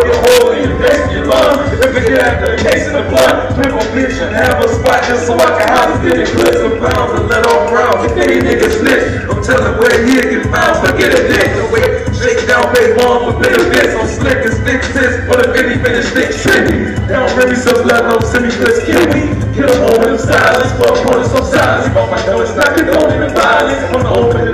Put a hole in your face and your lung. If it get after a case in the blood, pimp a bitch and have a spot just so I can house it. Get clips of pounds and let off rounds. If any niggas snitch, I'm telling where he get found. Forget a dick. No way shake down big one for benefits. I'm slick and stick tits, but if any finish stick tricky. Down really some blood, no semi clips kill me. Kill them over them silence, for opponents some silence. If my doors it's not condoning the violence. I'm the open.